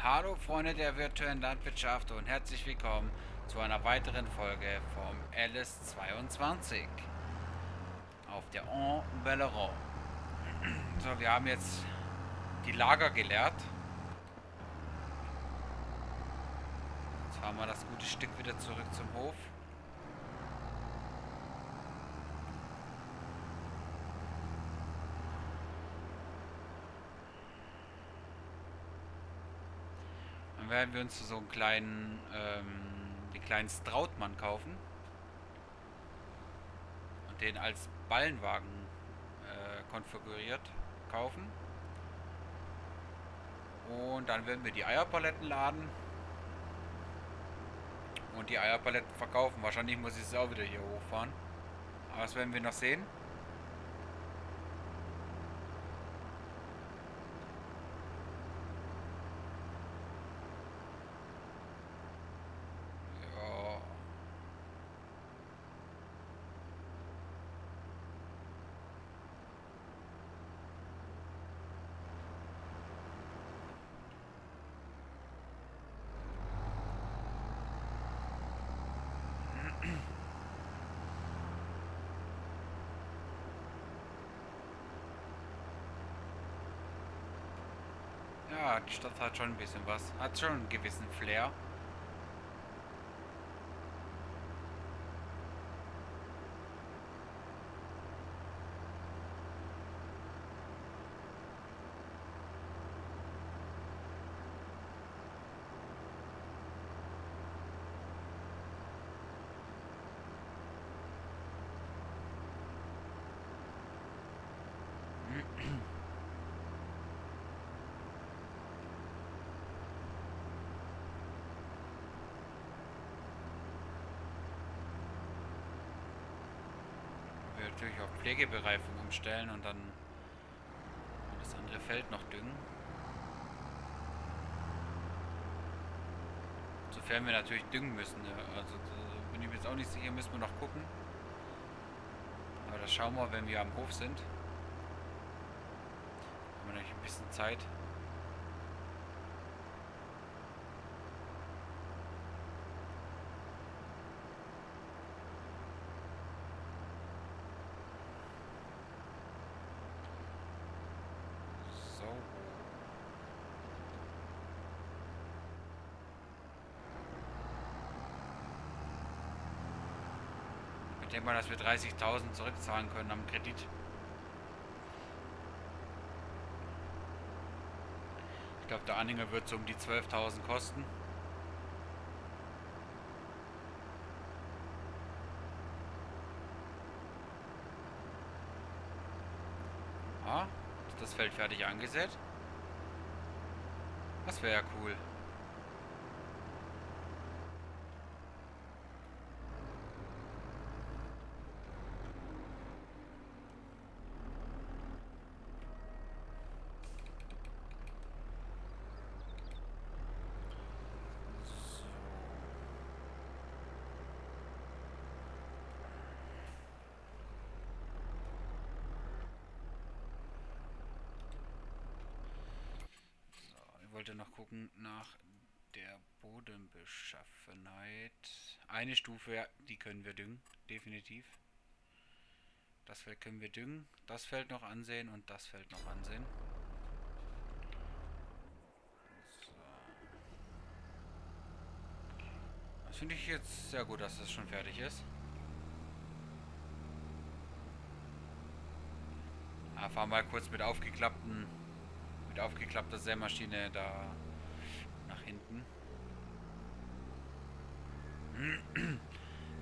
Hallo Freunde der virtuellen Landwirtschaft und herzlich willkommen zu einer weiteren Folge vom LS22 auf der En Belleron. So, wir haben jetzt die Lager geleert. Jetzt fahren wir das gute Stück wieder zurück zum Hof. Dann werden wir uns so einen kleinen, ähm, den kleinen Strautmann kaufen. Und den als Ballenwagen äh, konfiguriert kaufen. Und dann werden wir die Eierpaletten laden. Und die Eierpaletten verkaufen. Wahrscheinlich muss ich es auch wieder hier hochfahren. Aber das werden wir noch sehen. Ja. Ja, die Stadt hat schon ein bisschen was. Hat schon einen gewissen Flair. Wir natürlich auf Pflegebereifung umstellen und dann das andere Feld noch düngen. Sofern wir natürlich düngen müssen. Also bin ich mir jetzt auch nicht sicher, müssen wir noch gucken. Aber das schauen wir, wenn wir am Hof sind. Haben wir natürlich ein bisschen Zeit. So. Ich denke mal, dass wir 30.000 zurückzahlen können am Kredit. Ich glaube, der Anhänger wird so um die 12.000 kosten. Ah, ist das Feld fertig angesät? Das wäre ja cool. So, ich wollte noch gucken nach der Bodenbeschaffenheit. Eine Stufe, die können wir düngen, definitiv. Das Feld können wir düngen, das Feld noch ansehen und das Feld noch ansehen. So. Das finde ich jetzt sehr gut, dass das schon fertig ist. Ah, fahren wir kurz mit aufgeklappten mit aufgeklappter Sämaschine da nach hinten.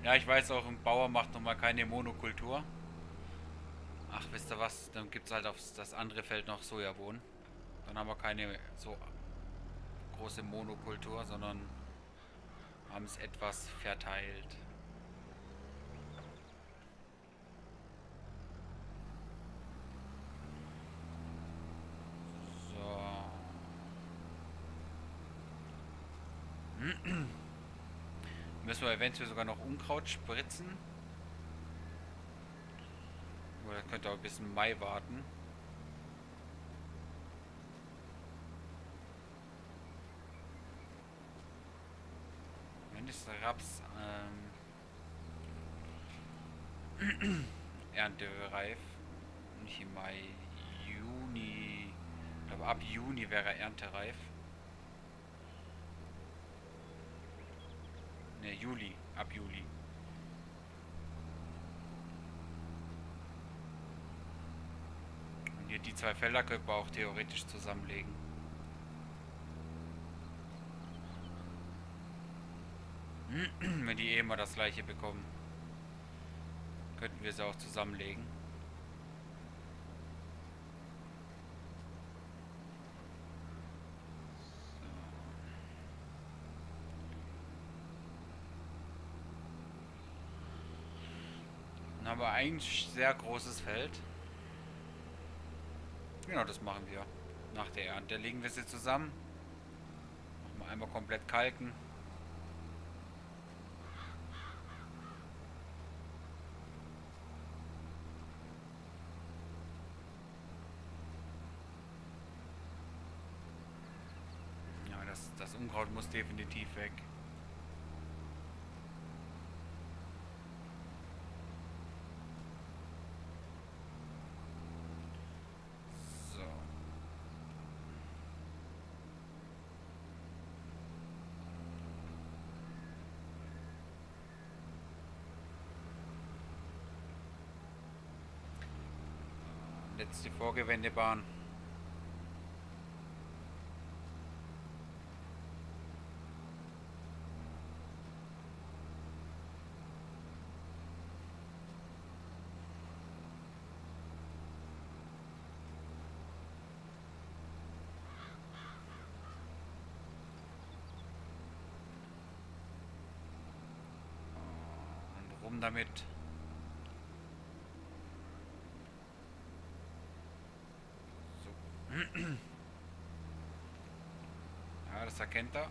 Ja, ich weiß auch, ein Bauer macht nochmal keine Monokultur. Ach, wisst ihr was? Dann gibt es halt auf das andere Feld noch Sojabohnen. Dann haben wir keine so große Monokultur, sondern haben es etwas verteilt. müssen wir eventuell sogar noch Unkraut spritzen. Oder könnte auch bis Mai warten. Mindestens Raps ähm, erntereif. Nicht im Mai, Juni. Ich glaube, ab Juni wäre er erntereif. Ne, Juli. Ab Juli. Und hier die zwei Felder könnte man auch theoretisch zusammenlegen. Wenn die eh immer das gleiche bekommen, könnten wir sie auch zusammenlegen. Wir ein sehr großes Feld. Genau, das machen wir nach der Ernte. Legen wir sie zusammen. Wir einmal komplett kalken. Das Unkraut muss definitiv weg. Letzte Vorgewendebahn. Und rum damit. Ja, das erkennt er.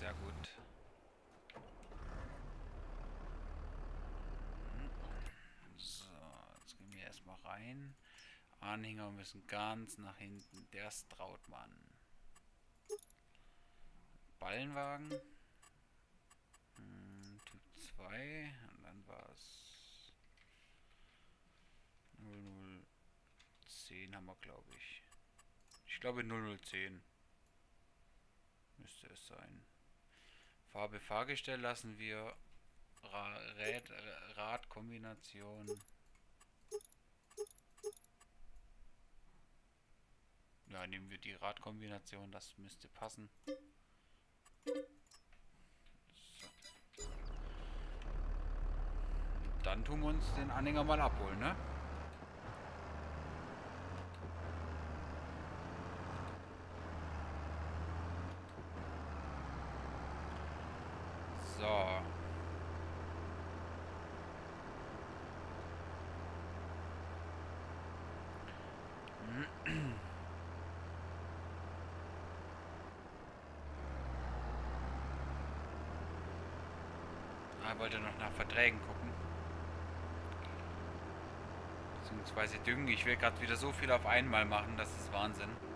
Sehr gut. So, jetzt gehen wir erstmal rein. Anhänger müssen ganz nach hinten. Der ist Trautmann. Ballenwagen. Hm, typ 2. Und dann war es 0010 haben wir, glaube ich. Ich glaube 0010 müsste es sein. Farbe Fahrgestell lassen wir Ra Rad Radkombination. Ja, nehmen wir die Radkombination, das müsste passen. So. Dann tun wir uns den Anhänger mal abholen, ne? So. Ah, wollte noch nach Verträgen gucken. Beziehungsweise düngen. Ich will gerade wieder so viel auf einmal machen, das ist Wahnsinn.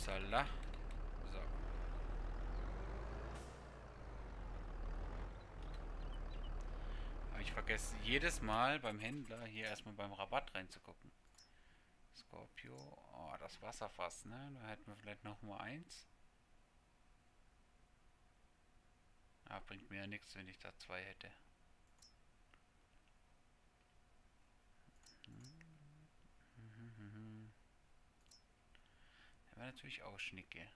Upsala. So. Aber ich vergesse jedes Mal beim Händler hier erstmal beim Rabatt reinzugucken. Scorpio. Oh, das Wasserfass, ne? Da hätten wir vielleicht noch mal eins. Ah, bringt mir ja nichts, wenn ich da zwei hätte. Wäre natürlich auch schnicke.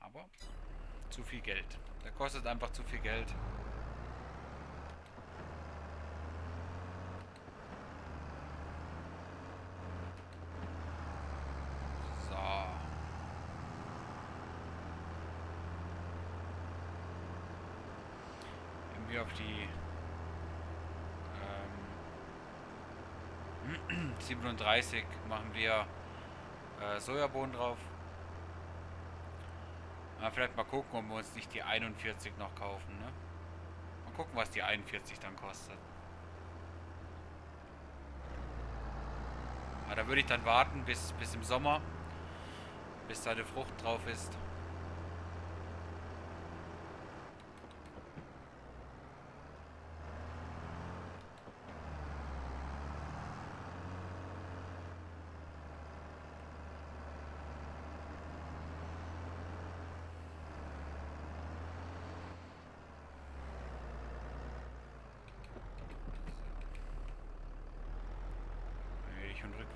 Aber zu viel Geld. Der kostet einfach zu viel Geld. So. Auf die 37 machen wir äh, Sojabohnen drauf. Ja, vielleicht mal gucken, ob wir uns nicht die 41 noch kaufen. Ne? Mal gucken, was die 41 dann kostet. Aber da würde ich dann warten bis, bis im Sommer, bis da eine Frucht drauf ist.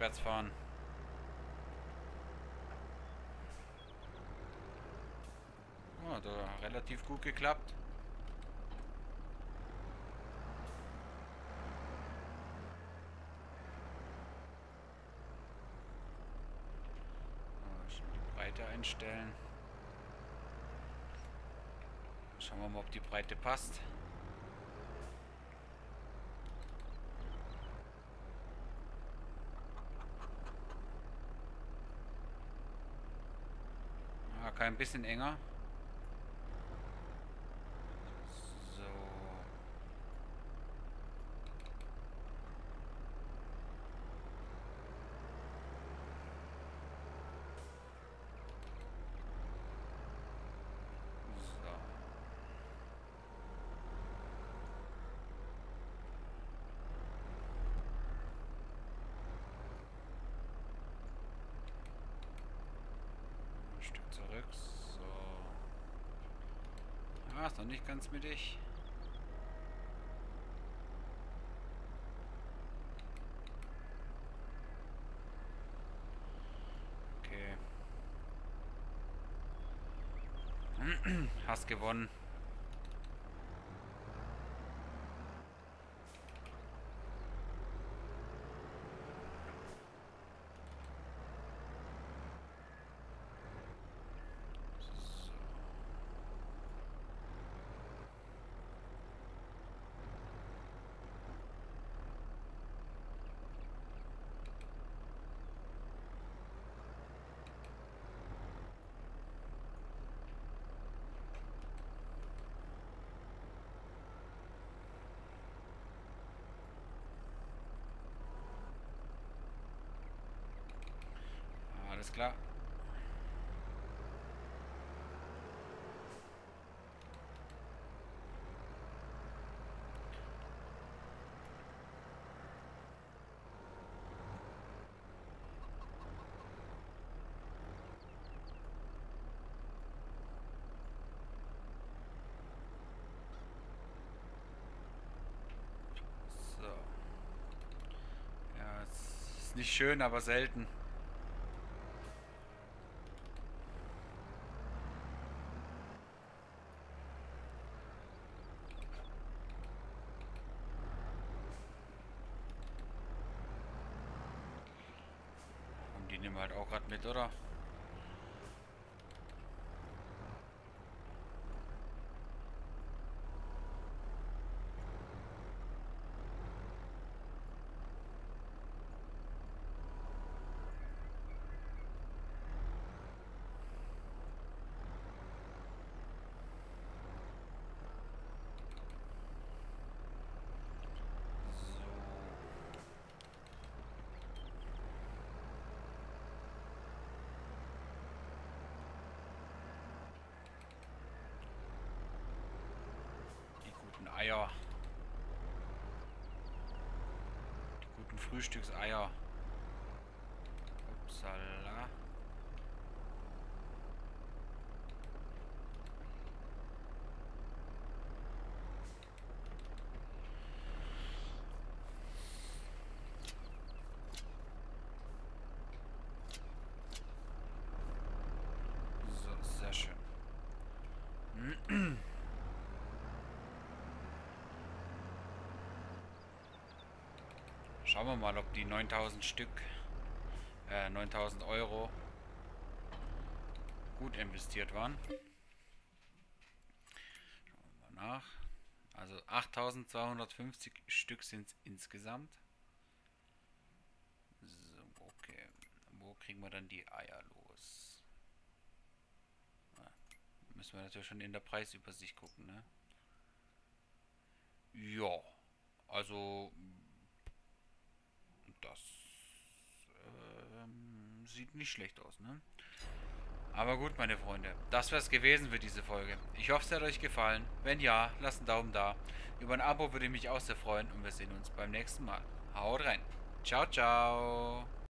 Rückwärts fahren. Oh, hat relativ gut geklappt. die Breite einstellen. Schauen wir mal, ob die Breite passt. Ein bisschen enger. Zurück. So. Ah, ist noch nicht ganz mittig. Okay. Hast gewonnen. Alles klar. Nicht schön, aber selten. halt auch gerade mit, oder? Eier. Die guten Frühstückseier. Upsala. So, sehr schön. Schauen wir mal, ob die 9000 Stück, äh, 9000 Euro gut investiert waren. Schauen wir mal nach. Also 8250 Stück sind es insgesamt. kriegen wir dann die Eier los. Ja, müssen wir natürlich schon in der Preisübersicht gucken, ne? Ja, also das ähm, sieht nicht schlecht aus, ne? Aber gut, meine Freunde, das wäre es gewesen für diese Folge. Ich hoffe, es hat euch gefallen. Wenn ja, lasst einen Daumen da. Über ein Abo würde ich mich auch sehr freuen und wir sehen uns beim nächsten Mal. Haut rein. Ciao, ciao.